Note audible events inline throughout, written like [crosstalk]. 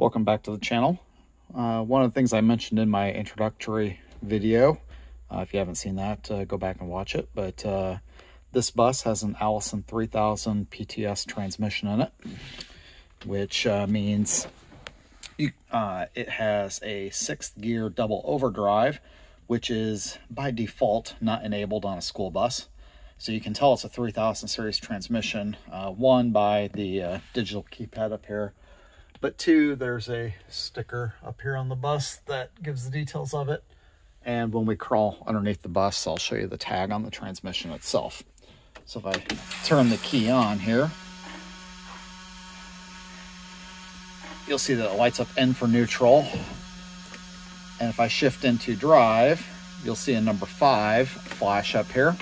Welcome back to the channel. Uh, one of the things I mentioned in my introductory video, uh, if you haven't seen that, uh, go back and watch it. But uh, this bus has an Allison 3000 PTS transmission in it, which uh, means uh, it has a sixth gear double overdrive, which is by default not enabled on a school bus. So you can tell it's a 3000 series transmission, one by the digital keypad up here, but two, there's a sticker up here on the bus that gives the details of it. And when we crawl underneath the bus, I'll show you the tag on the transmission itself. So if I turn the key on here, you'll see that it lights up N for neutral. And if I shift into drive, you'll see a number five flash up here.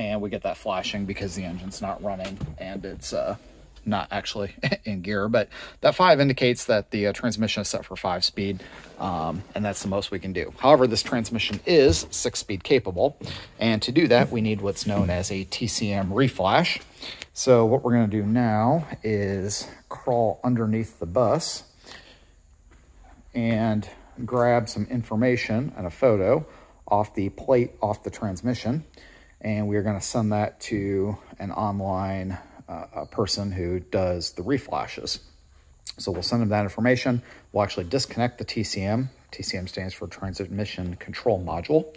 And we get that flashing because the engine's not running and it's uh, not actually [laughs] in gear. But that five indicates that the uh, transmission is set for five speed, um, and that's the most we can do. However, this transmission is six speed capable, and to do that, we need what's known as a TCM reflash. So what we're going to do now is crawl underneath the bus and grab some information and a photo off the plate off the transmission and we're going to send that to an online uh, person who does the reflashes. So we'll send them that information. We'll actually disconnect the TCM. TCM stands for Transmission Control Module.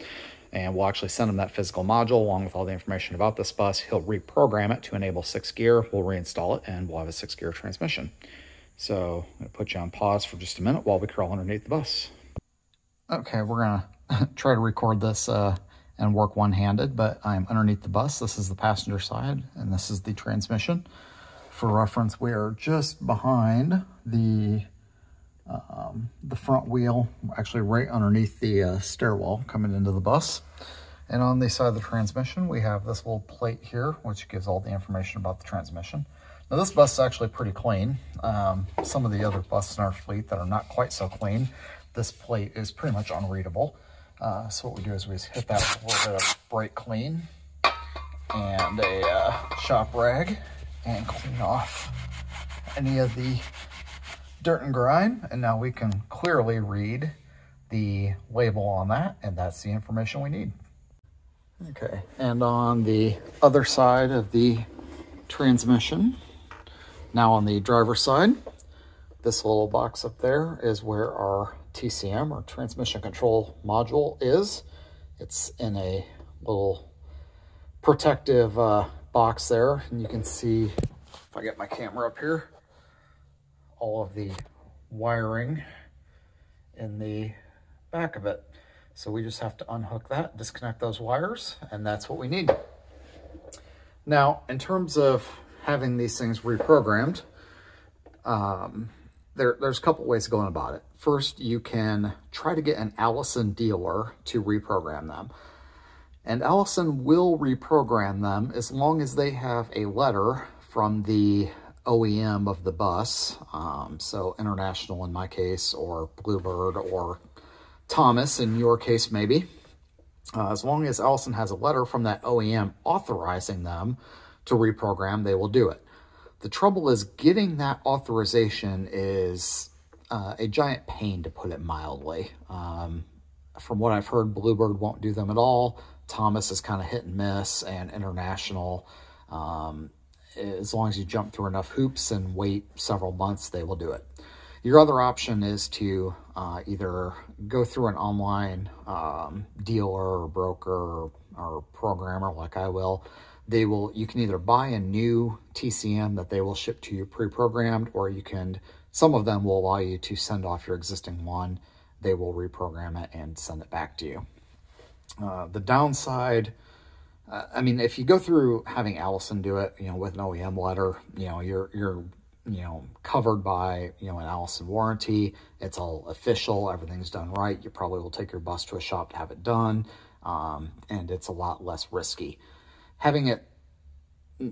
And we'll actually send him that physical module along with all the information about this bus. He'll reprogram it to enable six gear. We'll reinstall it and we'll have a six gear transmission. So I'm gonna put you on pause for just a minute while we crawl underneath the bus. Okay, we're gonna [laughs] try to record this uh, and work one-handed, but I'm underneath the bus. This is the passenger side, and this is the transmission. For reference, we are just behind the um, the front wheel, actually right underneath the uh, stairwell coming into the bus. And on the side of the transmission, we have this little plate here, which gives all the information about the transmission. Now this bus is actually pretty clean. Um, some of the other buses in our fleet that are not quite so clean, this plate is pretty much unreadable. Uh, so what we do is we hit that with a little bit of brake clean and a uh, shop rag and clean off any of the dirt and grime. And now we can clearly read the label on that and that's the information we need. Okay, and on the other side of the transmission, now on the driver's side, this little box up there is where our TCM or transmission control module is. It's in a little protective uh, box there and you can see if I get my camera up here all of the wiring in the back of it. So we just have to unhook that, disconnect those wires, and that's what we need. Now, in terms of having these things reprogrammed, um, there, there's a couple ways of going about it. First, you can try to get an Allison dealer to reprogram them. And Allison will reprogram them as long as they have a letter from the OEM of the bus, um, so International in my case, or Bluebird, or Thomas in your case maybe. Uh, as long as Allison has a letter from that OEM authorizing them to reprogram, they will do it. The trouble is getting that authorization is uh, a giant pain, to put it mildly. Um, from what I've heard, Bluebird won't do them at all. Thomas is kind of hit and miss, and International, um, as long as you jump through enough hoops and wait several months, they will do it. Your other option is to uh, either go through an online um, dealer or broker or, or programmer like I will, they will you can either buy a new TCM that they will ship to you pre-programmed or you can some of them will allow you to send off your existing one. They will reprogram it and send it back to you. Uh, the downside uh, I mean if you go through having Allison do it you know with an OEM letter you know you're you're you know covered by you know an Allison warranty. It's all official. Everything's done right. You probably will take your bus to a shop to have it done. Um, and it's a lot less risky having it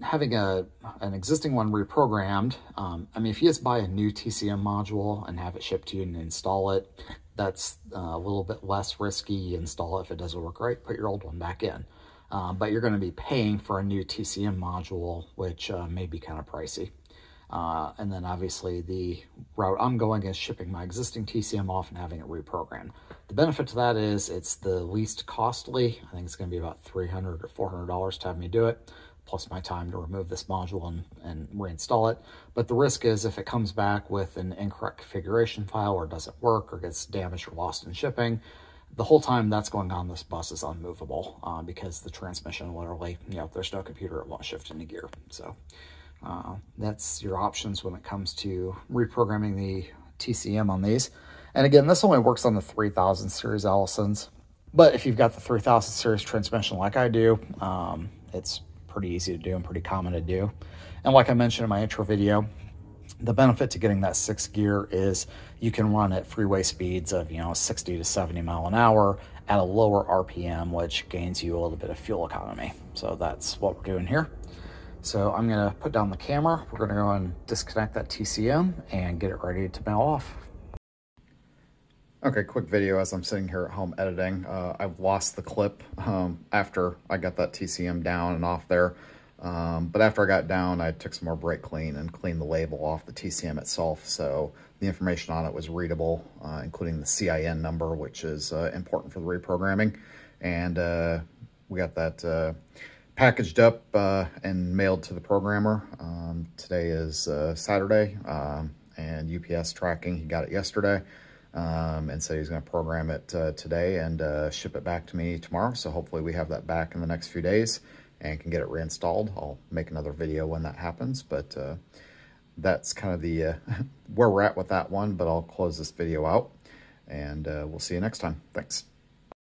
having a an existing one reprogrammed, um, I mean, if you just buy a new TCM module and have it shipped to you and install it, that's uh, a little bit less risky. Install it if it doesn't work right, put your old one back in. uh, but you're going to be paying for a new TCM module, which uh, may be kind of pricey. Uh, and then obviously the route I'm going is shipping my existing TCM off and having it reprogrammed. The benefit to that is it's the least costly. I think it's going to be about 300 or $400 to have me do it, plus my time to remove this module and, and reinstall it. But the risk is if it comes back with an incorrect configuration file or doesn't work or gets damaged or lost in shipping, the whole time that's going on, this bus is unmovable uh, because the transmission literally, you know, there's no computer, it won't shift into gear. So uh, that's your options when it comes to reprogramming the TCM on these. And again, this only works on the 3000 series Allisons. But if you've got the 3000 series transmission like I do, um, it's pretty easy to do and pretty common to do. And like I mentioned in my intro video, the benefit to getting that six gear is you can run at freeway speeds of, you know, 60 to 70 mile an hour at a lower RPM, which gains you a little bit of fuel economy. So that's what we're doing here. So I'm gonna put down the camera. We're gonna go and disconnect that TCM and get it ready to mail off. Okay, quick video as I'm sitting here at home editing. Uh, I've lost the clip um, after I got that TCM down and off there. Um, but after I got down, I took some more brake clean and cleaned the label off the TCM itself. So the information on it was readable, uh, including the CIN number, which is uh, important for the reprogramming. And uh, we got that uh, packaged up uh, and mailed to the programmer. Um, today is uh, Saturday, um, and UPS tracking, he got it yesterday, um, and said he's going to program it uh, today and uh, ship it back to me tomorrow. So hopefully we have that back in the next few days and can get it reinstalled. I'll make another video when that happens, but uh, that's kind of the uh, [laughs] where we're at with that one, but I'll close this video out, and we'll see you next time. Thanks.